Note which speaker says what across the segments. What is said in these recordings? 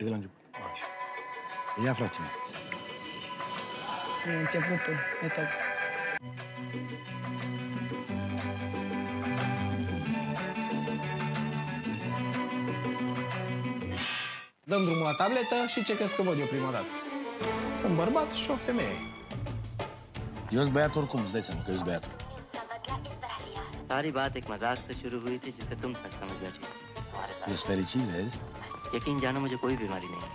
Speaker 1: E de la început. Așa. Ia, frate
Speaker 2: E începutul, e top.
Speaker 3: Dăm drumul la tabletă și ce crezi că văd eu prima dată? Un bărbat și o femeie.
Speaker 1: Eu sunt băiat oricum, îți dai seama că eu sunt băiatul.
Speaker 4: सारी बात एक मजाक से शुरू हुई थी जिसे तुम सच समझ बैठी
Speaker 1: Ești fericit, vezi?
Speaker 4: यकीन जानो मुझे कोई बीमारी नहीं है।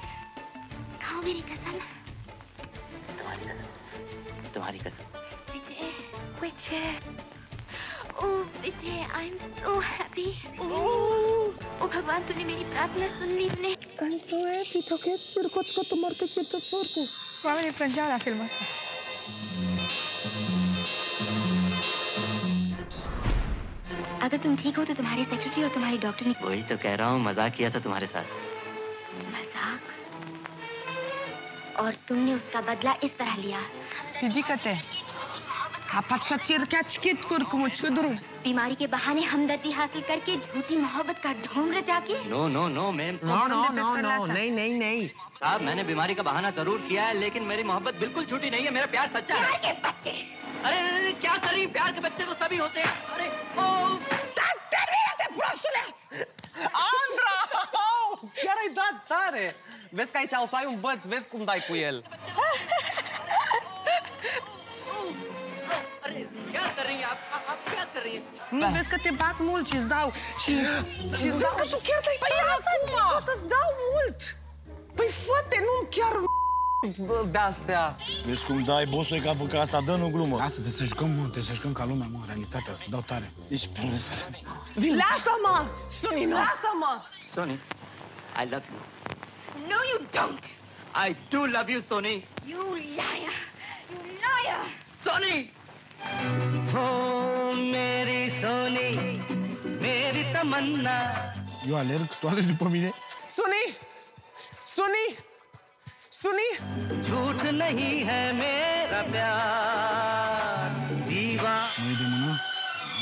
Speaker 5: खाओ मेरी कसम।
Speaker 4: तुम्हारी कसम। तुम्हारी कसम।
Speaker 5: विजय विजय। ओह विजय आई एम सो हैप्पी ओ भगवान तूने मेरी प्रार्थना सुन ली ने
Speaker 2: आई एम सो हैप्पी तो के मेरे को तो मर के चिंता तो छोड़ को।
Speaker 5: वाह मेरे पंजाब आ फ़िल्म से अगर तुम ठीक हो तो तुम्हारे सेक्रेटरी और तुम्हारी डॉक्टर ने
Speaker 4: वही तो कह रहा हूँ मज़ाक किया था तुम्हारे साथ।
Speaker 5: मज़ाक? और तुमने उसका बदला इस तरह लिया।
Speaker 2: दीदी कहते
Speaker 5: बीमारी के बहाने हमदर्दी हासिल करके झूठी मोहब्बत का ढोंग रचा के
Speaker 4: no no no ma'am
Speaker 2: No, no, no, no, नहीं, नहीं, नहीं.
Speaker 4: साहब मैंने बीमारी का बहाना ज़रूर किया है लेकिन मेरी मोहब्बत बिल्कुल झूठी नहीं है मेरा प्यार सच्चा है।
Speaker 5: के बच्चे।
Speaker 4: अरे अरे, क्या कर? रही प्यार के बच्चे तो सभी होते हैं। अरे!
Speaker 6: Chiar ai dat tare! Vezi că aici o să ai un băț, vezi cum dai cu el.
Speaker 2: Nu ba. vezi că te bat mult și-ți dau și... și nu vezi dau, că tu chiar te-ai păi acum! să-ți dau mult! Păi fă-te, nu chiar
Speaker 6: de-astea.
Speaker 1: Vezi cum dai, bosule, că a făcut asta, dă nu glumă.
Speaker 3: Asta, trebuie să jucăm, mă, trebuie să jucăm ca lumea, mă, realitatea, să dau tare.
Speaker 1: Ești prost.
Speaker 2: Lasă-mă! Suni, lasă-mă!
Speaker 4: Sony, I love you.
Speaker 5: No, you don't!
Speaker 4: I do love you, Sony.
Speaker 5: You liar! You liar!
Speaker 4: Sony! You told me Tamannaah
Speaker 3: Eu alerg, tu alegi după mine?
Speaker 2: Suni! Suni! Suni!
Speaker 4: झूठ नहीं है मेरा प्यार दीवा
Speaker 3: Nu e de mână?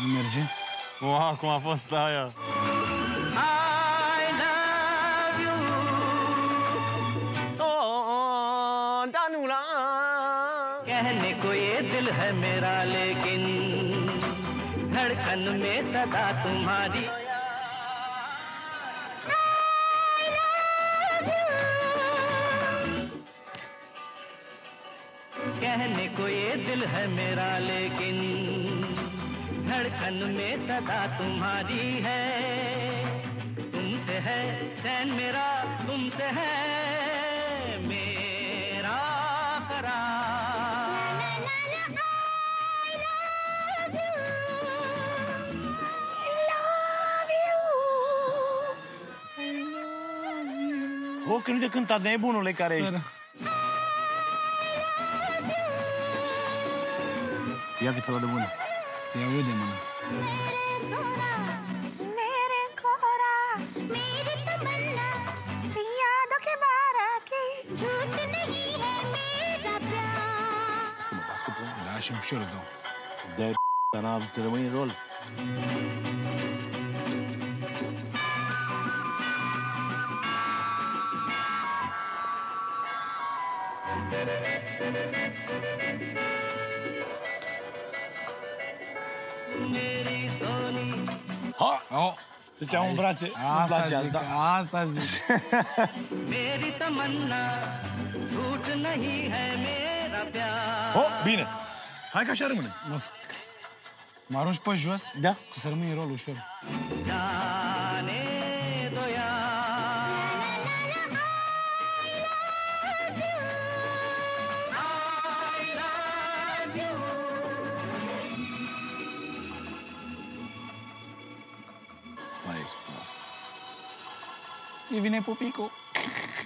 Speaker 3: Nu merge?
Speaker 1: Wow, cum a fost aia.
Speaker 4: I love you
Speaker 6: Oh, Danula!
Speaker 4: कहने को ये दिल है मेरा लेकिन धड़कन में सदा तुम्हारी दिल है मेरा लेकिन धड़कन में सदा तुम्हारी है। तुमसे है चैन मेरा तुमसे है मेरा करार।
Speaker 1: O, când de cântat nebunule care ești. या फिर थोड़ा दबो
Speaker 3: ना तो ये दे मना
Speaker 2: मेरे कोरा
Speaker 5: मेरी तमन्ना
Speaker 2: यादों के बारा की
Speaker 5: झूठ नहीं है मेरा प्यार
Speaker 3: इसको मैं पास को पूरा लाश
Speaker 1: में शोर दो दे तनाव तेरे में
Speaker 4: role Thank
Speaker 1: you.
Speaker 3: Oh.
Speaker 1: Să stea în brațe.
Speaker 3: Asta
Speaker 1: place
Speaker 3: zic,
Speaker 1: asta.
Speaker 3: asta zic.
Speaker 1: oh, bine. Hai că așa rămâne.
Speaker 3: Mă arunci pe jos?
Speaker 1: Da.
Speaker 3: Să rămâi în rol ușor.
Speaker 1: Da.
Speaker 3: Îi vine pupicul.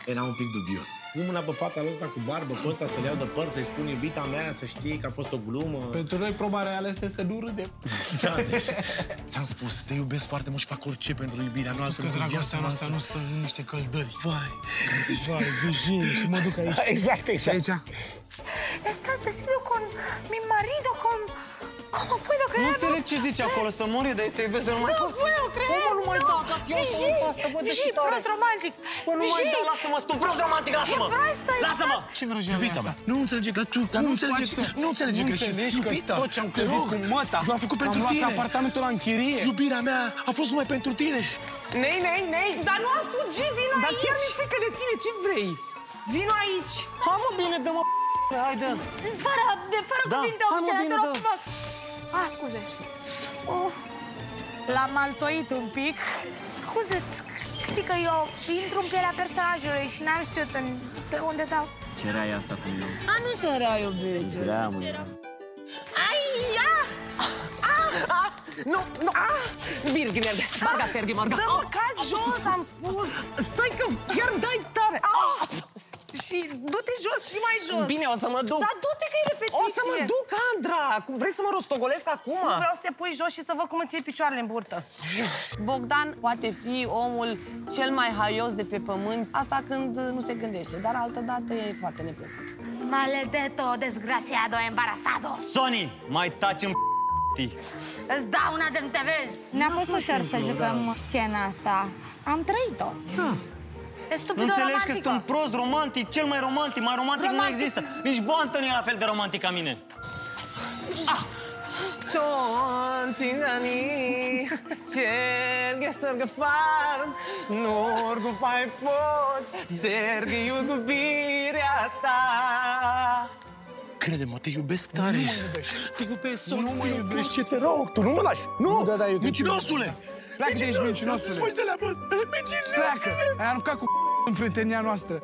Speaker 7: Era un pic dubios. Pun mâna pe fata lui ăsta cu barbă, pe ăsta să-l iau de păr, să-i spun iubita mea, să știe că a fost o glumă.
Speaker 3: Pentru noi proba reală este să nu râdem.
Speaker 7: Da, deci, ți-am spus, te iubesc foarte mult și fac orice pentru iubirea noastră.
Speaker 3: Că
Speaker 7: pentru
Speaker 3: dragostea
Speaker 7: viața
Speaker 3: noastră nu stă în niște căldări.
Speaker 7: Vai, vai, Virginie, și mă duc aici.
Speaker 1: Exact, exact.
Speaker 3: Aici?
Speaker 2: Estás decidido con mi marido, con,
Speaker 8: Cum o pui dacă
Speaker 2: Nu înțeleg ce zici acolo, să mori, dar te iubesc de nu mai pot.
Speaker 8: Păi, eu cred.
Speaker 2: Cum nu mai dau, gata, iau să mă asta, bă, de
Speaker 8: Și
Speaker 2: și tare.
Speaker 8: prost romantic.
Speaker 2: Bă, nu mai
Speaker 8: Și-
Speaker 2: dau, lasă-mă, sunt prost romantic, lasă-mă!
Speaker 8: E prost, ăsta.
Speaker 2: Lasă-mă!
Speaker 3: Ce vrăjeală
Speaker 1: Iubita
Speaker 3: e
Speaker 1: mea,
Speaker 3: asta?
Speaker 1: nu înțelege că tu,
Speaker 3: Dar
Speaker 1: nu
Speaker 3: nu
Speaker 1: înțelege,
Speaker 3: faci să-
Speaker 1: nu înțelege
Speaker 3: nu
Speaker 1: greșit.
Speaker 3: înțelegi că
Speaker 1: Iubita,
Speaker 3: tot ce-am
Speaker 1: te
Speaker 3: clădit
Speaker 1: rog,
Speaker 3: cu măta,
Speaker 1: l-am făcut pentru
Speaker 3: am luat
Speaker 1: tine.
Speaker 3: apartamentul la închirie.
Speaker 1: Iubirea mea a fost numai pentru tine.
Speaker 9: Nei, nei, nei, dar nu am fugit, vino
Speaker 2: Dar
Speaker 9: aici.
Speaker 2: chiar mi-e frică de tine, ce vrei?
Speaker 9: Vino aici.
Speaker 2: Hai mă, bine, dă-mă Haide!
Speaker 8: Fără, de, fără
Speaker 2: Da,
Speaker 8: cuvinte
Speaker 2: hai, mă,
Speaker 8: obscene,
Speaker 2: bine,
Speaker 8: te rog
Speaker 2: da.
Speaker 8: frumos. Ah, scuze. Oh, L-am altoit un pic. Scuze, știi că eu intru în pielea personajului și n-am știut în, de unde dau.
Speaker 10: Ce rai asta cu mine?
Speaker 8: A, nu sunt rea, iubire.
Speaker 10: Rea, mă.
Speaker 9: Ai, ia!
Speaker 2: Ah, nu, nu! Ah, bine, bine, Marga, perdi, Marga!
Speaker 9: Dă-mă, cazi jos, am spus. Stai că chiar dai tare. Ah! Și du-te jos și mai jos.
Speaker 2: Bine, o să mă duc!
Speaker 9: Dar du-te că e repetiție.
Speaker 2: O să mă duc, Andra! Vrei să mă rostogolesc acum?
Speaker 9: Nu vreau să te pui jos și să văd cum îți iei picioarele în burtă.
Speaker 11: Bogdan poate fi omul cel mai haios de pe pământ, asta când nu se gândește, dar altădată e foarte neplăcut.
Speaker 8: Maledeto, desgraciado, embarazado.
Speaker 10: Sony, mai taci în
Speaker 8: Îți dau una de nu te vezi. Ne-a fost ușor să jucăm scena asta. Am trăit-o. Da. E
Speaker 10: Nu
Speaker 8: stupidă
Speaker 10: înțelegi că
Speaker 8: romantică.
Speaker 10: sunt un prost romantic, cel mai romantic, mai romantic,
Speaker 8: Romantic.
Speaker 10: nu există. Nici Boantă nu e la fel de romantic ca mine.
Speaker 2: Tontini, cerche să far, nu cu pai pot, dergă iubirea ta.
Speaker 1: Crede-mă, te iubesc tare. Nu mă iubești. Te iubesc, Sol,
Speaker 3: Nu mă
Speaker 1: te
Speaker 3: iubești, ce te rog, tu nu mă lași.
Speaker 1: Nu,
Speaker 3: da, da, eu te
Speaker 1: Mincinosule!
Speaker 3: Pleacă de aici, mincinosule.
Speaker 1: Faci de la bă!
Speaker 3: Pleacă,
Speaker 1: Mincinosule!
Speaker 3: ai aruncat cu în prietenia noastră.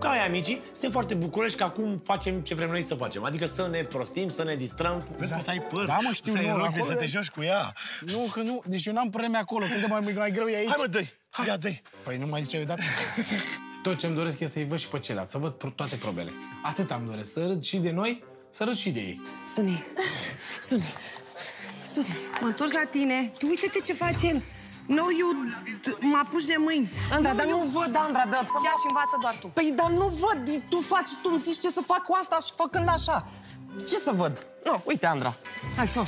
Speaker 7: Ca aia, amicii, suntem foarte bucuroși că acum facem ce vrem noi să facem. Adică să ne prostim, să ne distrăm.
Speaker 1: Vezi că să ai păr,
Speaker 3: Da, mă, știu,
Speaker 1: să ai
Speaker 3: nu,
Speaker 1: rochi,
Speaker 3: acolo
Speaker 1: să te
Speaker 3: e-
Speaker 1: joci cu ea.
Speaker 3: Nu, că nu, deci eu n-am vreme acolo, cât de mai, mai greu e aici.
Speaker 1: Hai mă, dă-i! Ia, dă-i!
Speaker 3: Păi nu mai ziceai odată? Tot ce-mi doresc e să-i văd și pe ceilalți, să văd pro- toate probele. Atât am doresc, să râd și de noi, să râd și de ei.
Speaker 9: Suni, Suni, Suni, mă întorc la tine. Tu uite-te ce face el. No, eu d- mă apuci de mâini.
Speaker 2: Andra, dar nu văd, Andra, dar să
Speaker 11: Ia și învață doar tu.
Speaker 2: Păi, dar nu văd, tu faci, tu îmi zici ce să fac cu asta și făcând așa. Ce să văd? Nu, uite, Andra. Hai, fă.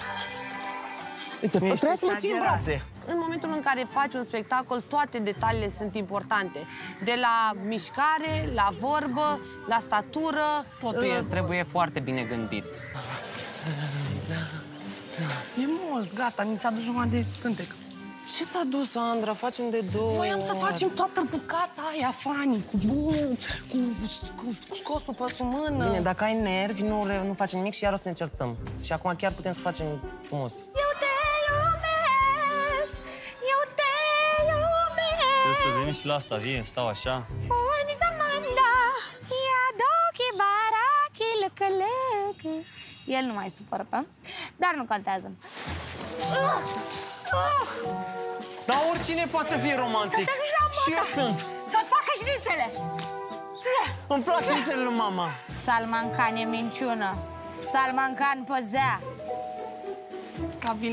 Speaker 2: Uite, trebuie să mă ții în
Speaker 11: exagerat.
Speaker 2: brațe.
Speaker 11: În momentul în care faci un spectacol, toate detaliile sunt importante. De la mișcare, la vorbă, la statură.
Speaker 2: Totul e, trebuie foarte bine gândit.
Speaker 9: E mult, gata, mi s-a dus jumătate de cântec.
Speaker 2: Ce s-a dus, Andra? Facem de două
Speaker 9: Voiam să
Speaker 2: ori.
Speaker 9: facem toată bucata aia, Fani, cu bum, cu, cu, cu scosul pe sub mână.
Speaker 2: Bine, dacă ai nervi, nu, re- nu facem nimic și iar o să ne certăm. Și acum chiar putem să facem frumos.
Speaker 8: Eu te iubesc, eu te iubesc.
Speaker 10: Trebuie să veni și la asta, vie, stau așa.
Speaker 8: Unica manda, ia dochi barachi, lăcă, lăcă. El nu mai suportă, dar nu contează. Uh, uh,
Speaker 10: Dar oricine poate să fie romantic.
Speaker 8: Să te duci la
Speaker 10: Și eu
Speaker 8: măta.
Speaker 10: sunt.
Speaker 8: Să-ți facă șnițele.
Speaker 10: Îmi plac șnițele lui mama.
Speaker 8: Salman Khan e minciună. Salman Khan păzea.
Speaker 11: Ca vina